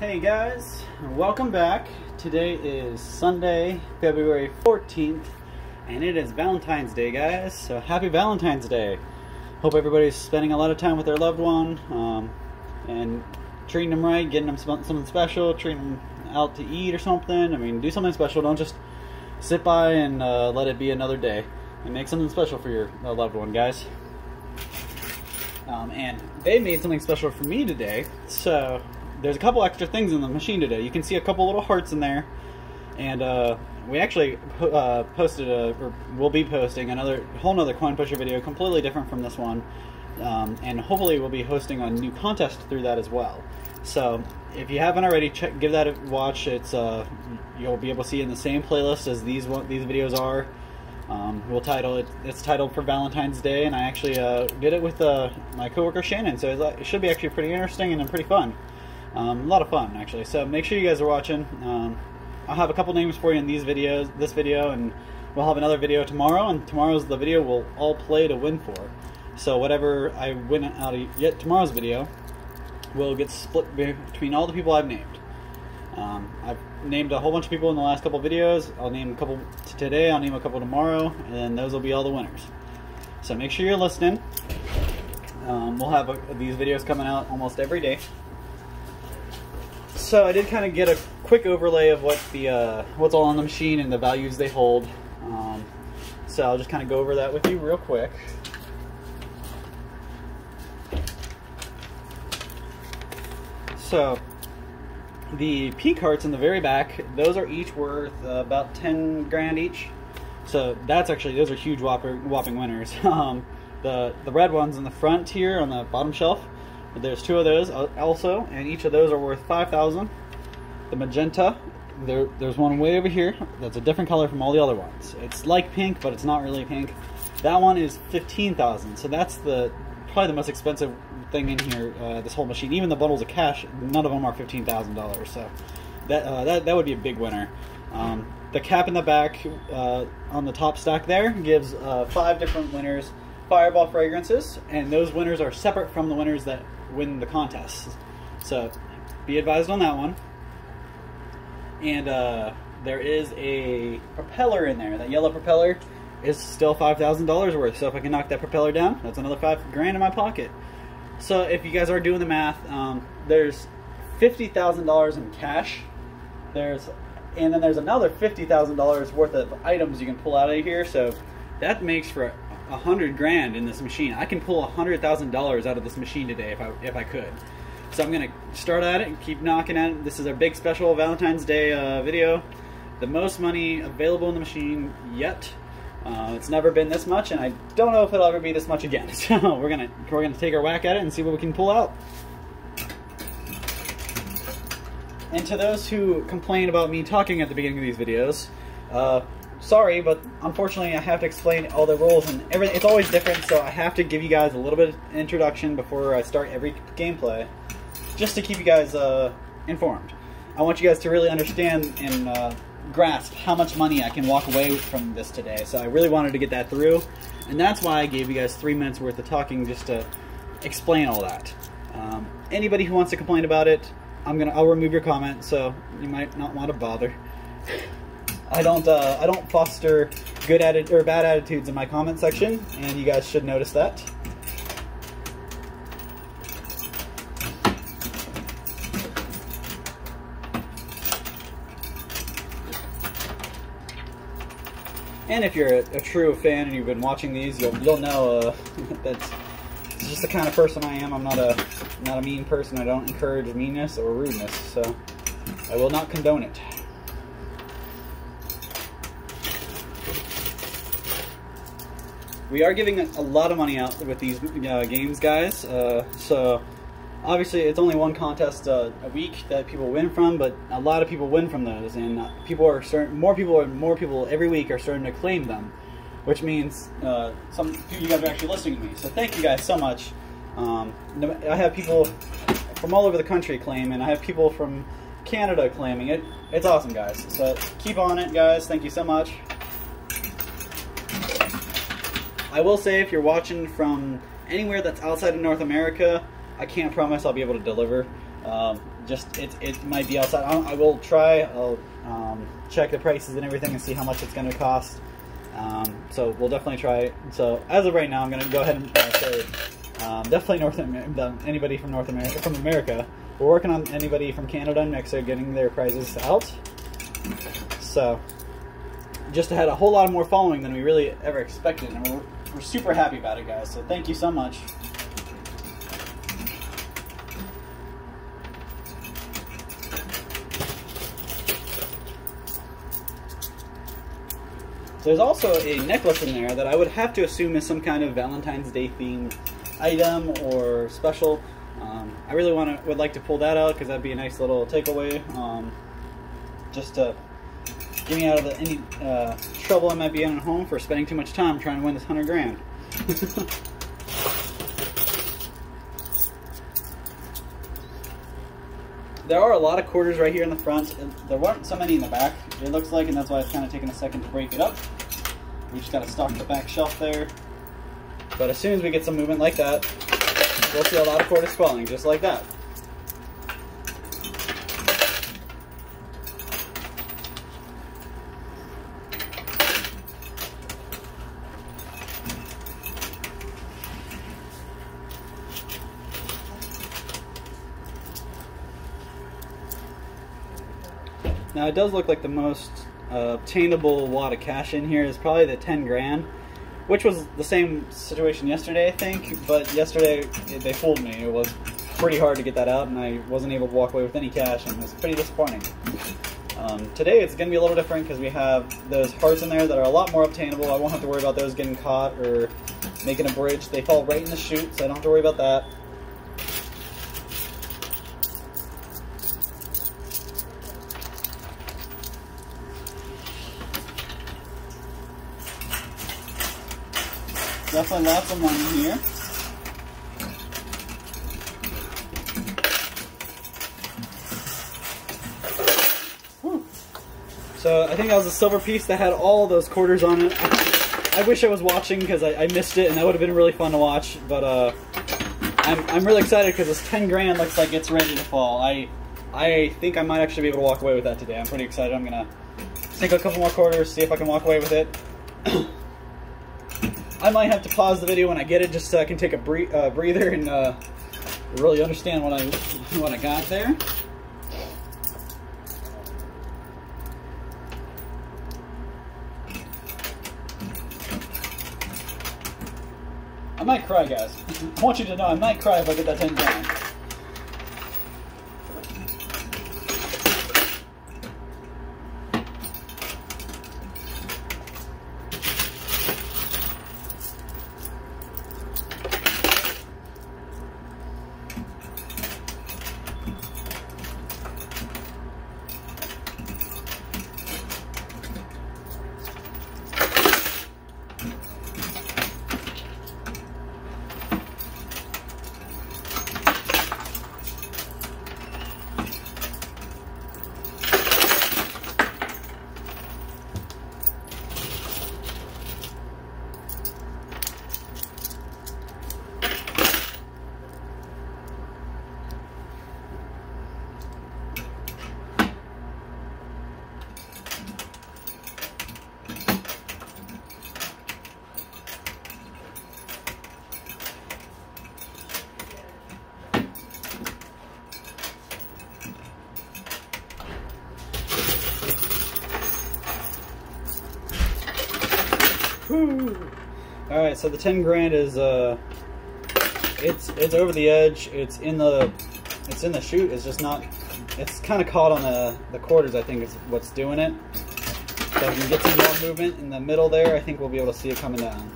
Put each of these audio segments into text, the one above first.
Hey guys, welcome back. Today is Sunday, February 14th, and it is Valentine's Day, guys. So happy Valentine's Day. Hope everybody's spending a lot of time with their loved one um, and treating them right, getting them something special, treating them out to eat or something. I mean, do something special. Don't just sit by and uh, let it be another day. And make something special for your uh, loved one, guys. Um, and they made something special for me today, so there's a couple extra things in the machine today. You can see a couple little hearts in there, and uh, we actually uh, posted a, or will be posting another whole nother coin pusher video, completely different from this one, um, and hopefully we'll be hosting a new contest through that as well. So if you haven't already, check give that a watch. It's uh, you'll be able to see in the same playlist as these these videos are. Um, we'll title it. It's titled for Valentine's Day, and I actually uh, did it with uh, my coworker Shannon. So it should be actually pretty interesting and pretty fun. Um, a lot of fun actually. So make sure you guys are watching. Um, I'll have a couple names for you in these videos, this video, and we'll have another video tomorrow. And tomorrow's the video we'll all play to win for. So whatever I win out of yet tomorrow's video, will get split between all the people I've named. Um, I've named a whole bunch of people in the last couple videos. I'll name a couple today, I'll name a couple tomorrow, and those will be all the winners. So make sure you're listening. Um, we'll have a, these videos coming out almost every day. So I did kind of get a quick overlay of what the uh, what's all on the machine and the values they hold. Um, so I'll just kind of go over that with you real quick. So the P hearts in the very back, those are each worth uh, about 10 grand each. So that's actually, those are huge whopping, whopping winners. Um, the, the red ones in the front here on the bottom shelf, there's two of those also, and each of those are worth 5,000. The magenta, there, there's one way over here that's a different color from all the other ones. It's like pink, but it's not really pink. That one is 15,000, so that's the probably the most expensive thing in here, uh, this whole machine. Even the bundles of cash, none of them are fifteen thousand dollars. So that uh, that that would be a big winner. Um, the cap in the back uh, on the top stack there gives uh, five different winners Fireball fragrances, and those winners are separate from the winners that win the contest. So be advised on that one. And uh, there is a propeller in there. That yellow propeller is still five thousand dollars worth. So if I can knock that propeller down, that's another five grand in my pocket. So if you guys are doing the math, um, there's fifty thousand dollars in cash. There's and then there's another fifty thousand dollars worth of items you can pull out of here. So that makes for a hundred grand in this machine. I can pull a hundred thousand dollars out of this machine today if I if I could. So I'm gonna start at it and keep knocking at it. This is our big special Valentine's Day uh, video. The most money available in the machine yet. Uh, it's never been this much, and I don't know if it'll ever be this much again. So we're gonna we're gonna take our whack at it and see what we can pull out. And to those who complain about me talking at the beginning of these videos, uh, sorry, but unfortunately I have to explain all the rules and everything. It's always different, so I have to give you guys a little bit of introduction before I start every gameplay, just to keep you guys uh, informed. I want you guys to really understand and uh, grasp how much money I can walk away from this today. So I really wanted to get that through, and that's why I gave you guys three minutes worth of talking just to explain all that. Um, anybody who wants to complain about it, I'm gonna I'll remove your comment, so you might not want to bother. I don't uh, I don't foster good or bad attitudes in my comment section, and you guys should notice that. And if you're a, a, true fan and you've been watching these, you'll you'll know uh, that's just the kind of person I am. I'm not a not a mean person. I don't encourage meanness or rudeness, so I will not condone it. We are giving a lot of money out with these uh, games, guys. Uh, so obviously it's only one contest uh, a week that people win from, but a lot of people win from those, and uh, people are starting. More people are more people every week are starting to claim them, which means uh, some you guys are actually listening to me. So thank you guys so much. Um, I have people from all over the country claim, and I have people from Canada claiming it. It's awesome, guys. So keep on it, guys. Thank you so much. I will say if you're watching from anywhere that's outside of North America, I can't promise I'll be able to deliver. Um, just it, it might be outside. I, I will try. I'll um, check the prices and everything and see how much it's going to cost. Um, so we'll definitely try. So as of right now, I'm going to go ahead and uh, say um, definitely North America. Anybody from North America, from America. We're working on anybody from Canada and Mexico getting their prizes out. So just had a whole lot more following than we really ever expected, and we're, we're super happy about it, guys. So thank you so much. There's also a necklace in there that I would have to assume is some kind of Valentine's Day themed item or special. Um, I really want to would like to pull that out because that'd be a nice little takeaway, um, just to get me out of the, any uh, trouble I might be in at home for spending too much time trying to win this hundred grand. there are a lot of quarters right here in the front. There weren't so many in the back, it looks like, and that's why it's kind of taking a second to break it up. We just got to stock the back shelf there. But as soon as we get some movement like that, we'll see a lot of quarters falling, just like that. Now it does look like the most uh, obtainable wad of cash in here is probably the 10 grand, which was the same situation yesterday, I think. But yesterday they fooled me. It was pretty hard to get that out, and I wasn't able to walk away with any cash, and it was pretty disappointing. Um, today it's going to be a little different because we have those hearts in there that are a lot more obtainable. I won't have to worry about those getting caught or making a bridge. They fall right in the chute, so I don't have to worry about that. Lots of money here. So I think that was a silver piece that had all those quarters on it. I, wish I was watching because I, I, missed it and that would have been really fun to watch. But uh, I'm, I'm really excited because this 10 grand looks like it's ready to fall. I I think I might actually be able to walk away with that today. I'm pretty excited. I'm going to take a couple more quarters, see if I can walk away with it. I might have to pause the video when I get it just so I can take a bre uh, breather and uh, really understand what I what I got there. I might cry, guys. I want you to know I might cry if I get that 10 down. All right, so the 10 grand is uh it's it's over the edge. It's in the it's in the chute. It's just not it's kind of caught on the the quarters, I think is what's doing it. So if we get some more movement in the middle there, I think we'll be able to see it coming down.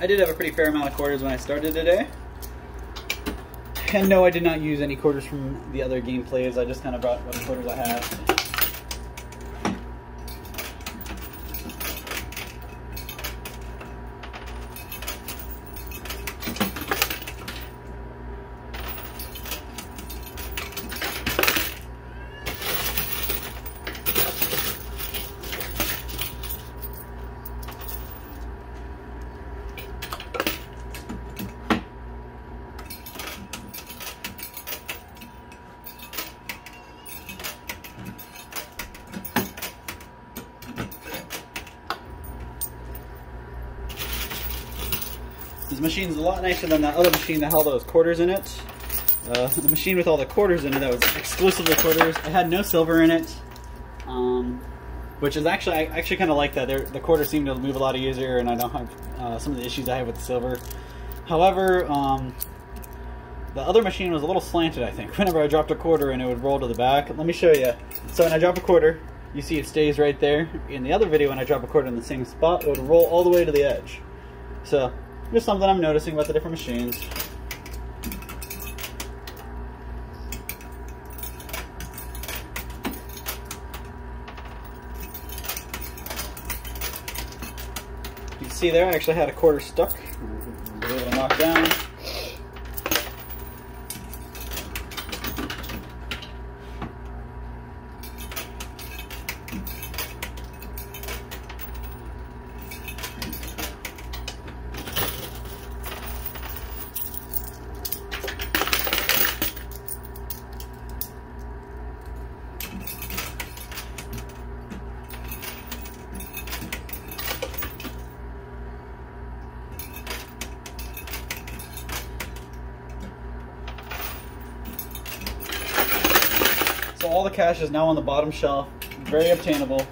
I did have a pretty fair amount of quarters when I started today. And no, I did not use any quarters from the other gameplays. I just kind of brought what quarters I have. This machine's a lot nicer than that other machine that had those quarters in it. Uh, the machine with all the quarters in it that was exclusively quarters. It had no silver in it, um, which is actually I actually kind of like that. They're, the quarters seem to move a lot easier, and I don't have uh, some of the issues I have with the silver. However, um, the other machine was a little slanted. I think whenever I dropped a quarter and it would roll to the back. Let me show you. So when I drop a quarter, you see it stays right there. In the other video, when I drop a quarter in the same spot, it would roll all the way to the edge. So just something I'm noticing about the different machines. You can see there, I actually had a quarter stuck. able to knock down. So all the cash is now on the bottom shelf, very obtainable.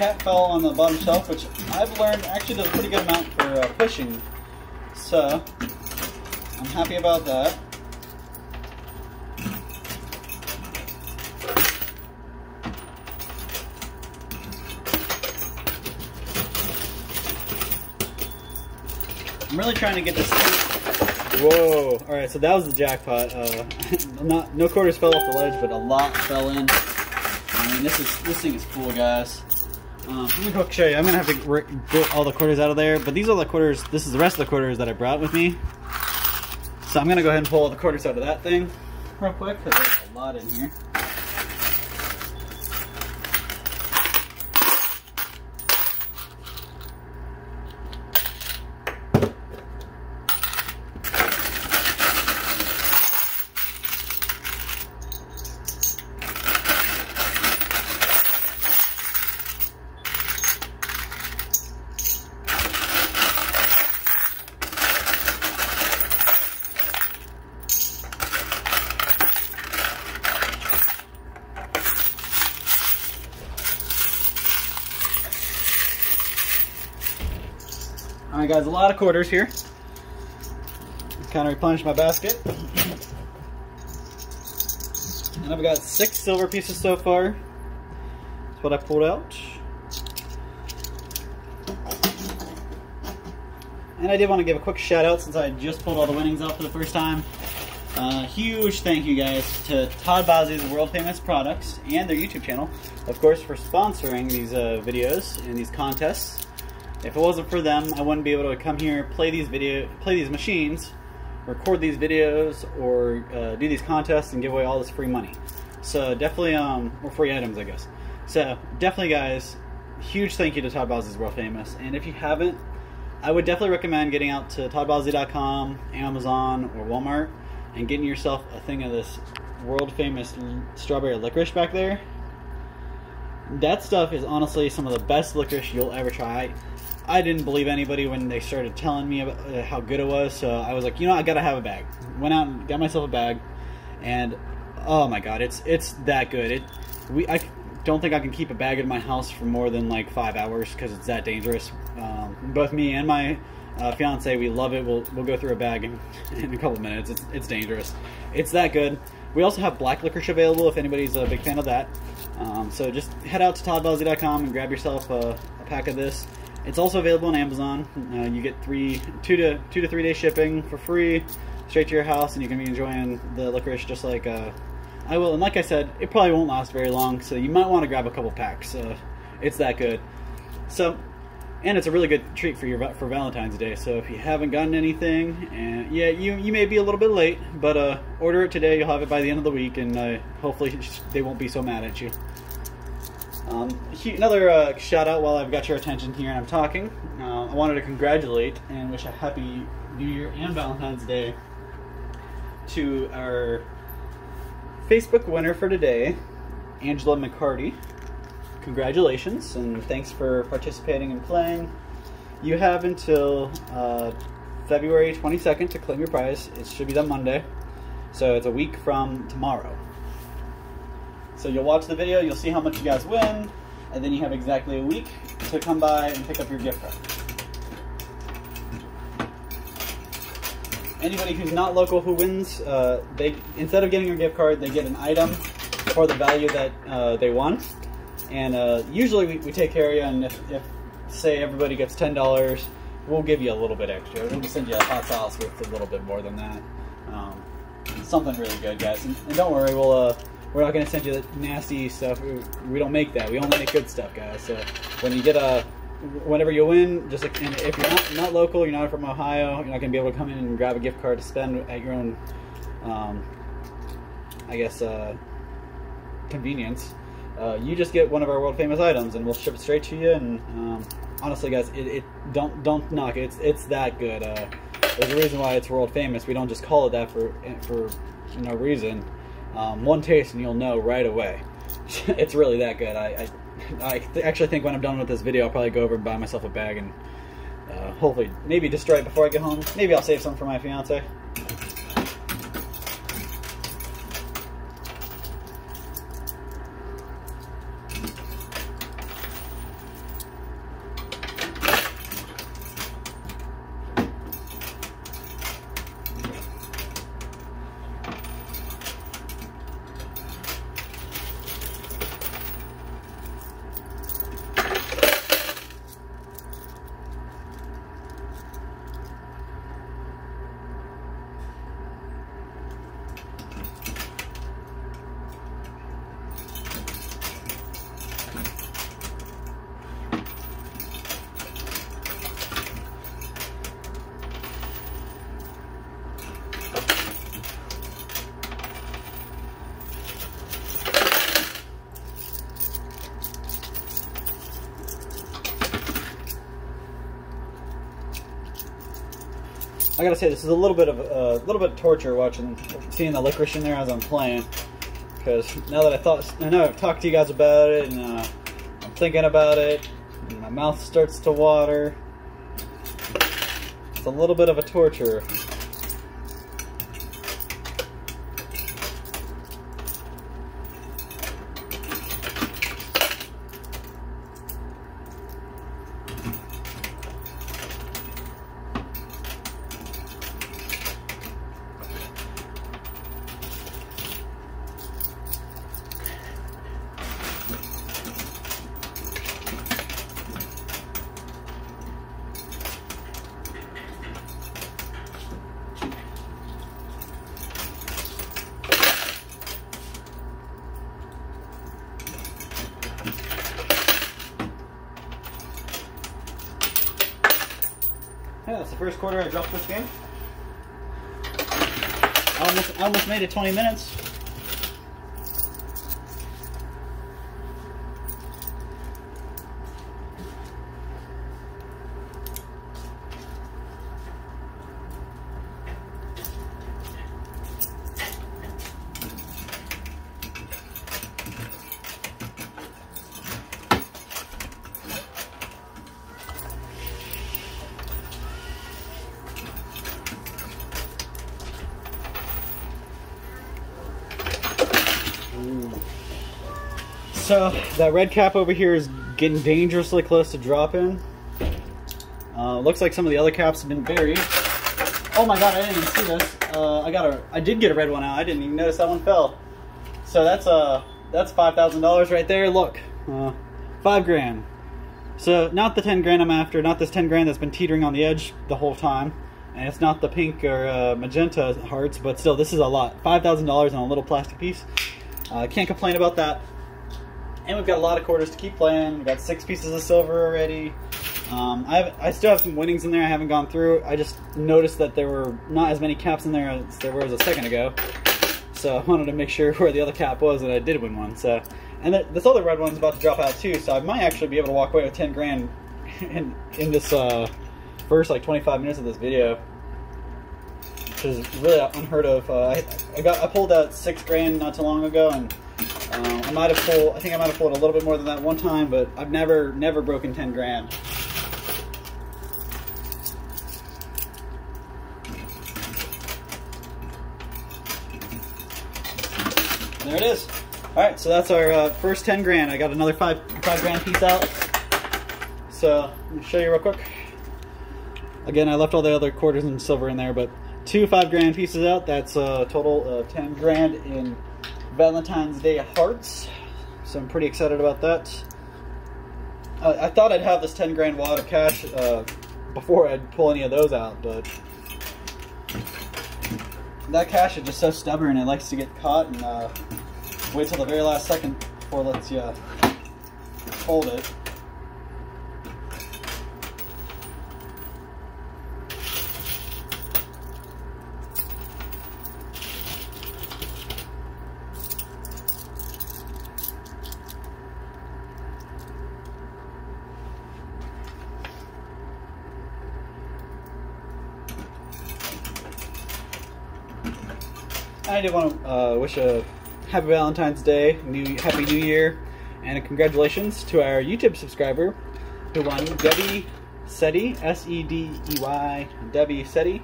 Cat fell on the bottom shelf, which I've learned actually does a pretty good amount for uh, pushing. So I'm happy about that. I'm really trying to get this. Whoa! All right, so that was the jackpot. Uh, not no quarters fell off the ledge, but a lot fell in. I mean, this is this thing is full, guys. Um, let me quick show you. I'm gonna have to get all the quarters out of there, but these are the quarters. This is the rest of the quarters that I brought with me. So I'm gonna go ahead and pull all the quarters out of that thing real quick because there's a lot in here. Guys, a lot of quarters here. Kind of replenish my basket. And I've got six silver pieces so far. That's what I pulled out. And I did want to give a quick shout out since I just pulled all the winnings out for the first time. Uh, huge thank you guys to Todd Bosley's World Famous Products and their YouTube channel, of course, for sponsoring these uh, videos and these contests. If it wasn't for them, I wouldn't be able to come here, play these video, play these machines, record these videos, or uh, do these contests and give away all this free money. So definitely, um, or free items, I guess. So definitely, guys, huge thank you to Todd Bosley's World Famous. And if you haven't, I would definitely recommend getting out to toddbosley.com, Amazon, or Walmart, and getting yourself a thing of this world famous strawberry licorice back there. That stuff is honestly some of the best licorice you'll ever try. I didn't believe anybody when they started telling me about uh, how good it was, so I was like, you know, I gotta have a bag. Went out and got myself a bag, and Oh my god, it's it's that good. It we I don't think I can keep a bag in my house for more than like five hours because it's that dangerous. Um, both me and my uh, fiance, we love it. We'll we'll go through a bag in, in a couple of minutes. It's it's dangerous. It's that good. We also have black licorice available if anybody's a big fan of that. Um, so just head out to toddbosley.com and grab yourself a, a, pack of this. It's also available on Amazon. Uh, you get three, two to two to three day shipping for free, straight to your house, and you can be enjoying the licorice just like uh, I will. And like I said, it probably won't last very long, so you might want to grab a couple packs. Uh, it's that good. So and it's a really good treat for your for Valentine's Day. So if you haven't gotten anything, and yeah, you you may be a little bit late, but uh, order it today. You'll have it by the end of the week, and uh, hopefully they won't be so mad at you. Um, another uh, shout out while I've got your attention here and I'm talking. Uh, I wanted to congratulate and wish a happy New Year and Valentine's Day to our Facebook winner for today, Angela McCarty congratulations and thanks for participating and playing. You have until uh, February 22nd to claim your prize. It should be done Monday, so it's a week from tomorrow. So you'll watch the video, you'll see how much you guys win, and then you have exactly a week to come by and pick up your gift card. Anybody who's not local who wins, uh, they instead of getting your gift card, they get an item for the value that uh, they won. And uh, usually we, we, take care of you, and if, if, say everybody gets ten dollars, we'll give you a little bit extra. We'll send you a hot sauce with a little bit more than that. Um, something really good, guys. And, and don't worry, we'll uh, we're not going to send you the nasty stuff. We, don't make that. We only make good stuff, guys. So when you get a whenever you win, just if you're not, not local, you're not from Ohio, you're not going to be able to come in and grab a gift card to spend at your own, um, I guess, uh, convenience uh, you just get one of our world famous items and we'll ship it straight to you. And um, honestly, guys, it, it, don't don't knock it. It's it's that good. Uh, there's a reason why it's world famous. We don't just call it that for for no reason. Um, one taste and you'll know right away. it's really that good. I I, I th actually think when I'm done with this video, I'll probably go over and buy myself a bag and uh, hopefully maybe destroy it before I get home. Maybe I'll save some for my fiance. I gotta say, this is a little bit of a uh, little bit of torture watching, seeing the licorice in there as I'm playing. Because now that I thought, I know I've talked to you guys about it, and uh, I'm thinking about it, my mouth starts to water. It's a little bit of a torture. First quarter I dropped this game. I almost, I almost made it 20 minutes. So that red cap over here is getting dangerously close to dropping. Uh, looks like some of the other caps have been buried. Oh my god, I didn't even see this. Uh, I got a, I did get a red one out. I didn't even notice that one fell. So that's uh, that's five thousand dollars right there. Look, uh, five grand. So not the ten grand I'm after, not this ten grand that's been teetering on the edge the whole time, and it's not the pink or uh, magenta hearts, but still, this is a lot. Five thousand dollars on a little plastic piece. Uh, can't complain about that. And we've got a lot of quarters to keep playing. We've got six pieces of silver already. Um, I, have, I still have some winnings in there I haven't gone through. I just noticed that there were not as many caps in there as there was a second ago. So I wanted to make sure where the other cap was and I did win one. So, And the, this other red one's about to drop out too, so I might actually be able to walk away with 10 grand in, in this uh, first like 25 minutes of this video. Which is really unheard of. Uh, I, I, got I pulled out six grand not too long ago and uh, I might have pulled, I think I might have pulled a little bit more than that one time, but I've never, never broken 10 grand. There it is. All right, so that's our uh, first 10 grand. I got another five, five grand piece out. So let me show you real quick. Again, I left all the other quarters and silver in there, but two five grand pieces out. That's a total of 10 grand in Valentine's Day hearts. So I'm pretty excited about that. Uh, I thought I'd have this 10 grand wad of cash uh, before I'd pull any of those out, but that cash is just so stubborn. It likes to get caught and uh, wait till the very last second before it lets you hold it. I did want to uh, wish a happy Valentine's Day, new happy New Year, and congratulations to our YouTube subscriber who won Debbie Sedey, S E D E Y, Debbie Sedey.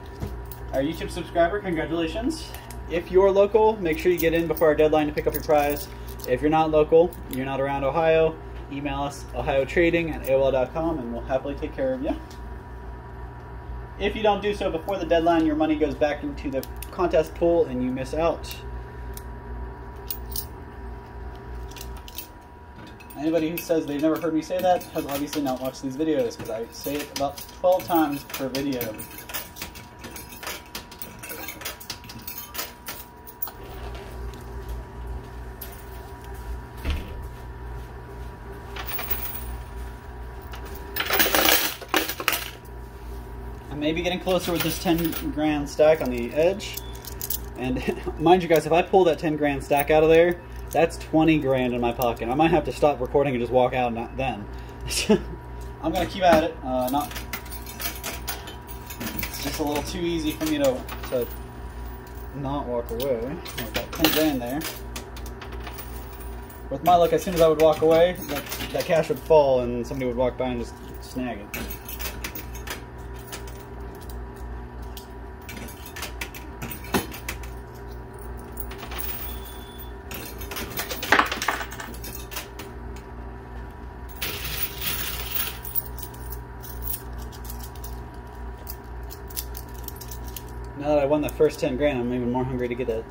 Our YouTube subscriber, congratulations. If you're local, make sure you get in before our deadline to pick up your prize. If you're not local, you're not around Ohio, email us ohiotrading at AOL.com and we'll happily take care of you. If you don't do so before the deadline, your money goes back into the contest pool and you miss out. Anybody who says they've never heard me say that has obviously not watched these videos because I say it about 12 times per video. maybe getting closer with this 10 grand stack on the edge. And mind you guys, if I pull that 10 grand stack out of there, that's 20 grand in my pocket. I might have to stop recording and just walk out not then. I'm gonna keep at it. Uh, not. It's just a little too easy for me to to not walk away. I've got 10 grand there. With my luck, as soon as I would walk away, that, that cash would fall and somebody would walk by and just snag it. First 10 grand, I'm even more hungry to get a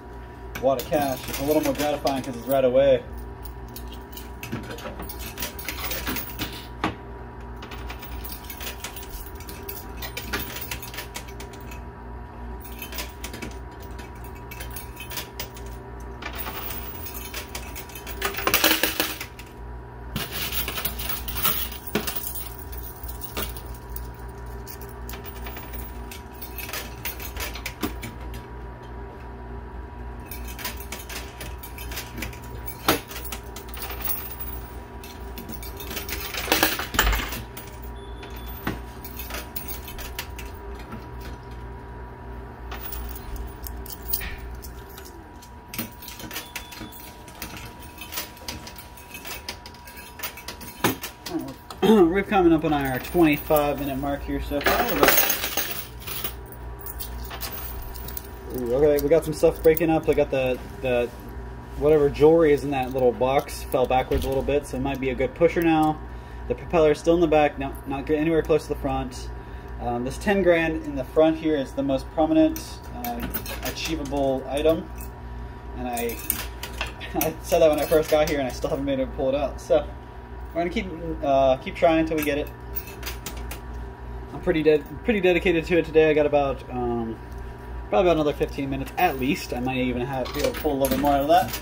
wad of cash. It's a little more gratifying because it's right away. We're coming up on our 25 minute mark here so far. Ooh, okay, we got some stuff breaking up. I got the the whatever jewelry is in that little box fell backwards a little bit, so it might be a good pusher now. The propeller is still in the back, no, not anywhere close to the front. Um, this 10 grand in the front here is the most prominent uh, achievable item. And I, I said that when I first got here and I still haven't been able to pull it out. So we're gonna keep, uh, keep trying until we get it. I'm pretty dead, pretty dedicated to it today. I got about, um, probably about another 15 minutes at least. I might even have to pull a little bit more out of that.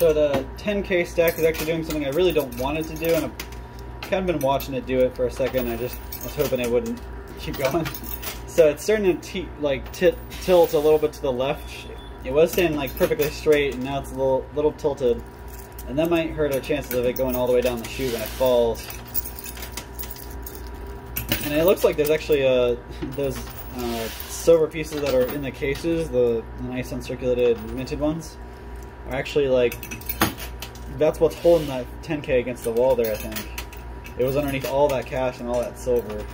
So the 10K stack is actually doing something I really don't want it to do, and I've kind of been watching it do it for a second. I just was hoping it wouldn't keep going. So it's starting to like tilt a little bit to the left. It was staying like perfectly straight, and now it's a little little tilted, and that might hurt our chances of it going all the way down the chute when it falls. And it looks like there's actually uh, those uh, silver pieces that are in the cases, the, nice uncirculated minted ones, actually like, that's what's holding that 10k against the wall there, I think. It was underneath all that cash and all that silver.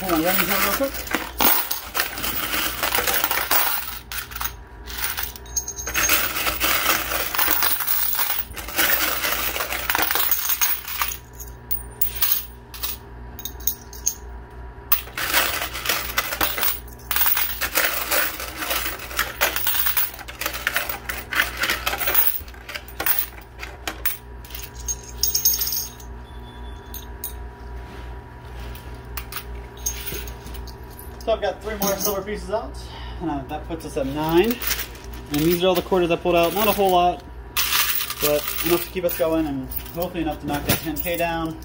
Hold on, let me real quick. So I've got three more silver pieces out. Uh, that puts us at nine. And these are all the quarters I pulled out. Not a whole lot, but enough to keep us going and hopefully enough to knock that 10K down.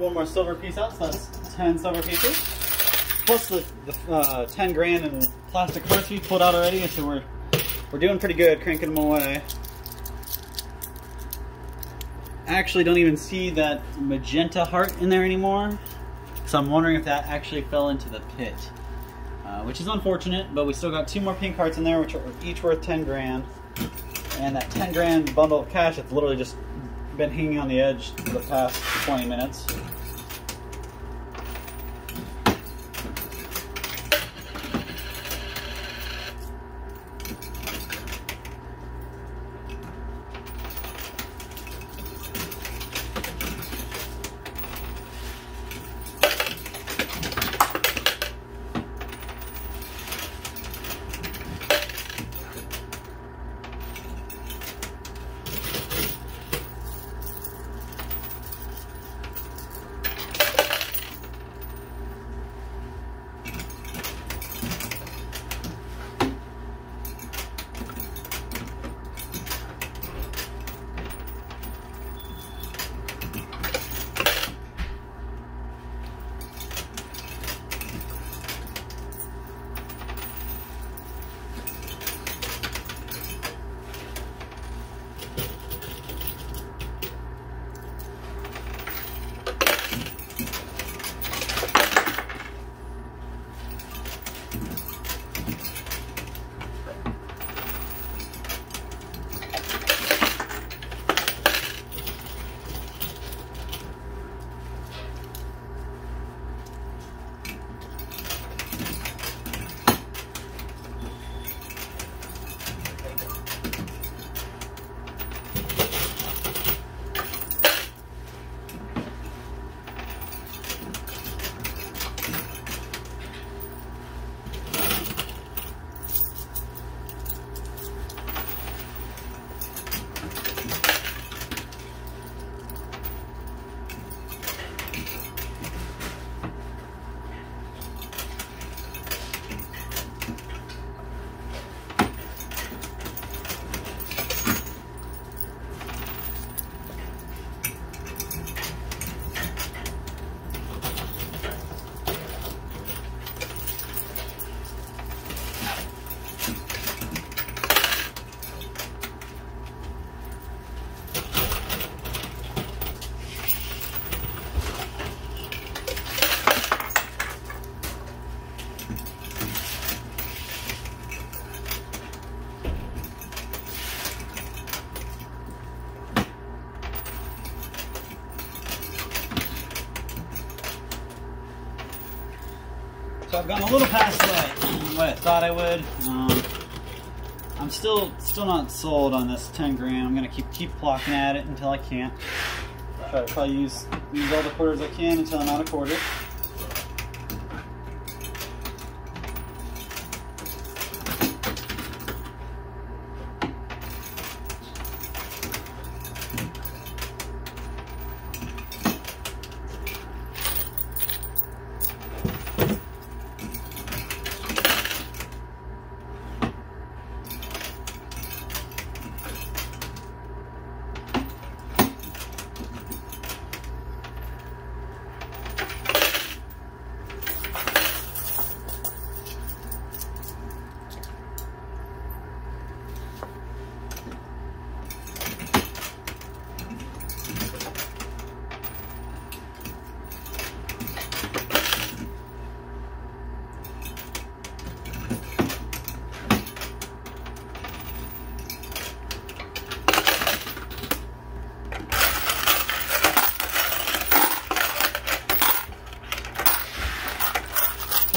One more silver piece out, so that's 10 silver pieces. Plus the, the uh, 10 grand in plastic hearts we pulled out already, so we're, we're doing pretty good cranking them away. I actually don't even see that magenta heart in there anymore. So I'm wondering if that actually fell into the pit. Uh, which is unfortunate, but we still got two more pink hearts in there, which are each worth 10 grand. And that 10 grand bundle of cash that's literally just been hanging on the edge for the past 20 minutes. Gone a little past what, what I thought I would. Um, I'm still still not sold on this 10 gram. I'm gonna keep keep blocking at it until I can't. Try to probably use use all the quarters I can until I'm out of quarter.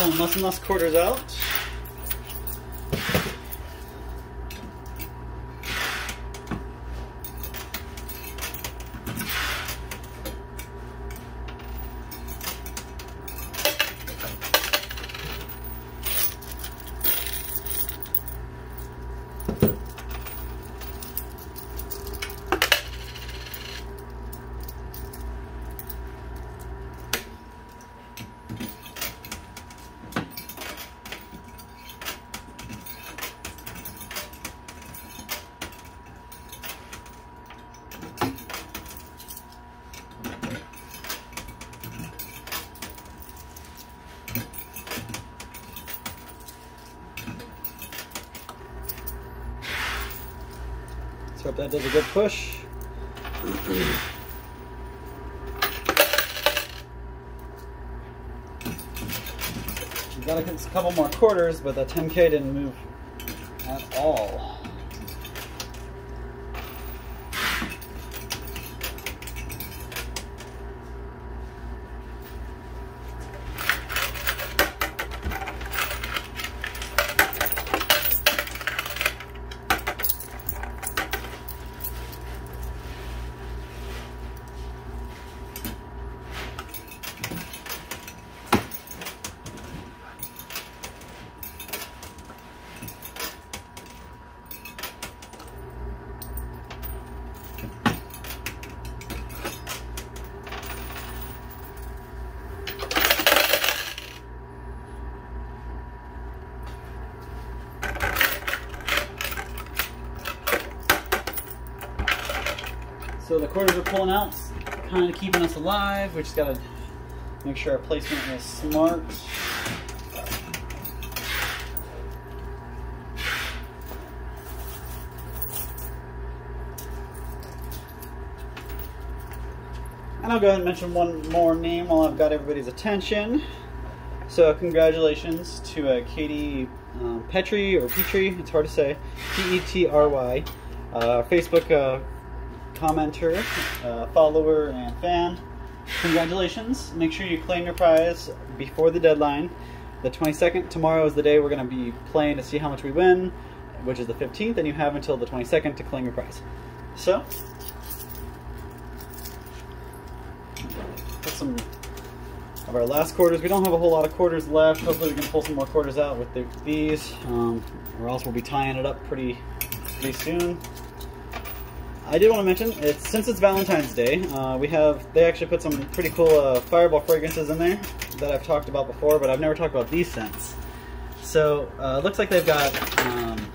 Less and less quarters out. So hope that does a good push. We got a couple more quarters, but the 10K didn't move at all. So the quarters are pulling out, kind of keeping us alive. We just gotta make sure our placement is smart. And I'll go ahead and mention one more name while I've got everybody's attention. So congratulations to uh, Katie um, Petry or Petry, it's hard to say, P-E-T-R-Y, uh, Facebook uh, commenter, uh, follower, and fan. Congratulations. Make sure you claim your prize before the deadline. The 22nd, tomorrow is the day we're going to be playing to see how much we win, which is the 15th, and you have until the 22nd to claim your prize. So, put some of our last quarters. We don't have a whole lot of quarters left. Hopefully we can pull some more quarters out with the, these, um, or else we'll be tying it up pretty, pretty soon. I did want to mention, it's since it's Valentine's Day, uh, we have, they actually put some pretty cool uh, Fireball fragrances in there that I've talked about before, but I've never talked about these scents. So, uh, looks like they've got um,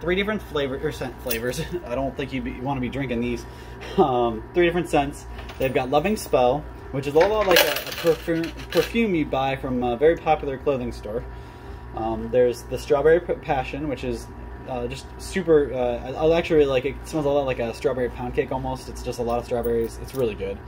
three different flavor, or scent flavors. I don't think you, want to be drinking these. Um, three different scents. They've got Loving Spell, which is a lot like a, a perfume, perfume you buy from a very popular clothing store. Um, there's the Strawberry Passion, which is uh, just super. Uh, I actually like it. it. Smells a lot like a strawberry pound cake almost. It's just a lot of strawberries. It's really good.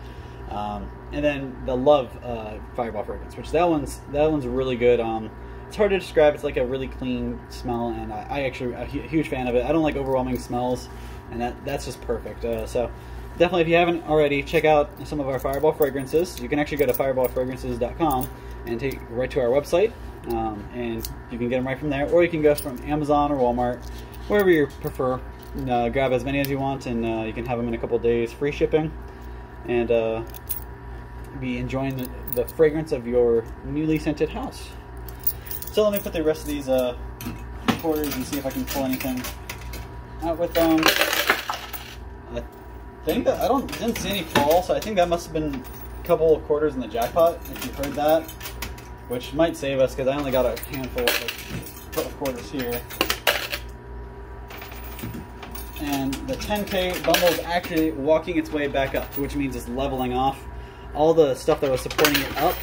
Um, and then the Love uh, Fireball fragrance, which that one's that one's really good. Um, it's hard to describe. It's like a really clean smell, and I, I actually a huge fan of it. I don't like overwhelming smells, and that that's just perfect. Uh, so definitely, if you haven't already, check out some of our Fireball fragrances. You can actually go to fireballfragrances.com and take right to our website um, and you can get them right from there, or you can go from Amazon or Walmart, wherever you prefer. Uh, grab as many as you want, and uh, you can have them in a couple days, free shipping, and uh, be enjoying the, the, fragrance of your newly scented house. So let me put the rest of these uh, quarters and see if I can pull anything out with them. I think that I don't didn't see any fall, so I think that must have been a couple of quarters in the jackpot. If you heard that which might save us because I only got a handful of quarters here. And the 10K bundle is actually walking its way back up, which means it's leveling off. All the stuff that was supporting it up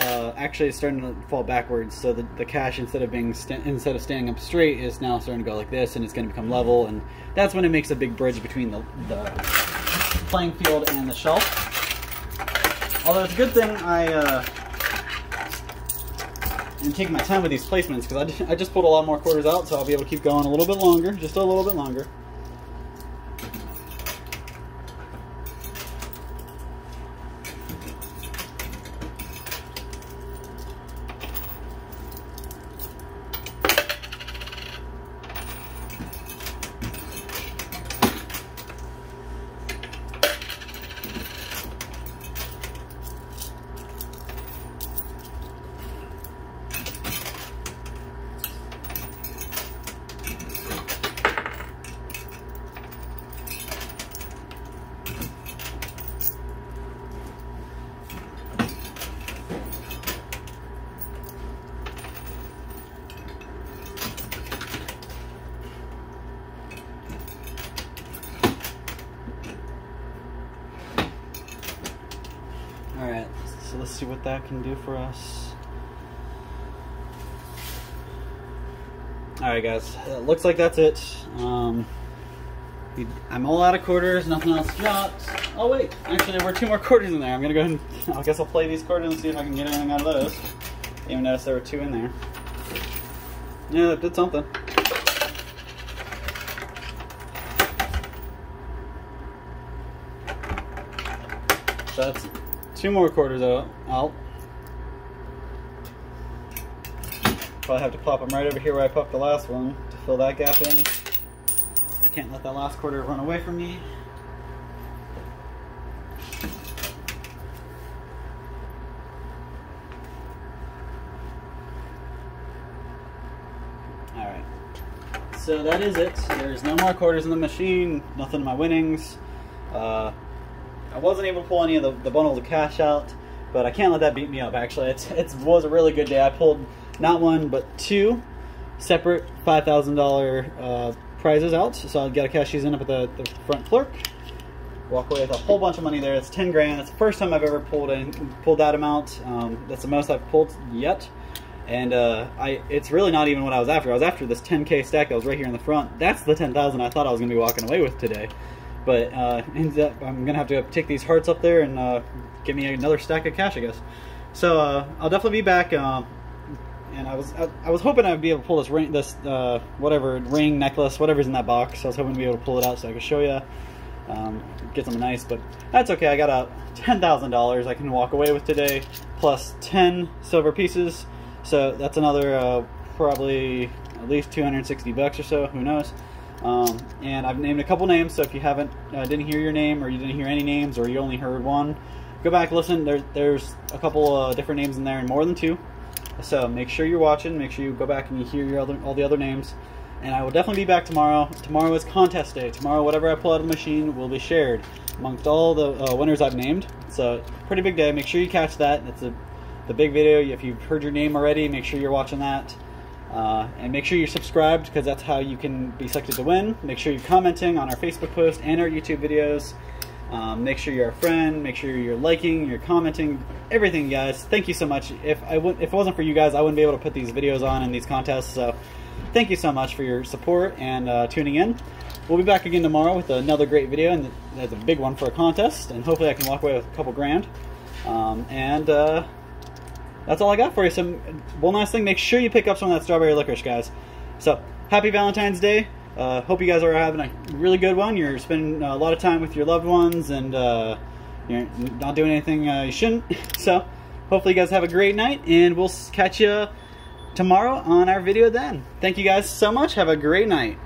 uh, actually is starting to fall backwards. So the, the cash, instead of being instead of standing up straight, is now starting to go like this, and it's going to become level. And that's when it makes a big bridge between the, the playing field and the shelf. Although it's a good thing I uh, and taking my time with these placements because I, I just pulled a lot more quarters out, so I'll be able to keep going a little bit longer, just a little bit longer. Alright, so let's see what that can do for us. Alright guys, it looks like that's it. Um, I'm all out of quarters, nothing else dropped. Oh wait, actually there were two more quarters in there. I'm gonna go ahead and, I guess I'll play these quarters and see if I can get anything out of those. Even notice there were two in there. Yeah, that did something. So that's two more quarters out. out. Probably have to pop them right over here where I popped the last one to fill that gap in. I can't let that last quarter run away from me. Alright. So that is it. There's no more quarters in the machine, nothing in my winnings. Uh, I wasn't able to pull any of the, the bundles of cash out, but I can't let that beat me up actually. It was a really good day. I pulled not one, but two separate $5,000 uh, prizes out. So I'll get a cash these in up at the, the, front clerk. Walk away with a whole bunch of money there. It's 10 grand. It's the first time I've ever pulled in, pulled that amount. Um, that's the most I've pulled yet. And uh, I, it's really not even what I was after. I was after this 10K stack that was right here in the front. That's the 10,000 I thought I was going to be walking away with today. But uh, ends up, I'm to have to take these hearts up there and uh, give me another stack of cash, I guess. So uh, I'll definitely be back. Uh, and I was I, I, was hoping I'd be able to pull this ring, this uh, whatever ring necklace, whatever's in that box. I was hoping to be able to pull it out so I could show you, um, get something nice. But that's okay. I got a ten thousand dollars I can walk away with today, plus ten silver pieces. So that's another uh, probably at least two hundred sixty bucks or so. Who knows? Um, and I've named a couple names. So if you haven't uh, didn't hear your name or you didn't hear any names or you only heard one, go back listen. There, there's a couple uh, different names in there and more than two. So make sure you're watching. Make sure you go back and you hear your other, all the other names. And I will definitely be back tomorrow. Tomorrow is contest day. Tomorrow, whatever I pull out of the machine will be shared amongst all the uh, winners I've named. So pretty big day. Make sure you catch that. It's a the big video. If you've heard your name already, make sure you're watching that. Uh, and make sure you're subscribed because that's how you can be selected to win. Make sure you're commenting on our Facebook post and our YouTube videos. Um, make sure you're a friend. Make sure you're liking, you're commenting, everything, guys. Thank you so much. If I w- if it wasn't for you guys, I wouldn't be able to put these videos on and these contests. So, thank you so much for your support and uh, tuning in. We'll be back again tomorrow with another great video, and that's a big one for a contest. And hopefully, I can walk away with a couple grand. Um, and uh, that's all I got for you. So, one last thing: make sure you pick up some of that strawberry licorice, guys. So, happy Valentine's Day. Uh, hope you guys are having a really good one. You're spending a lot of time with your loved ones and uh, you're not doing anything uh, you shouldn't. So hopefully you guys have a great night and we'll catch you tomorrow on our video then. Thank you guys so much. Have a great night.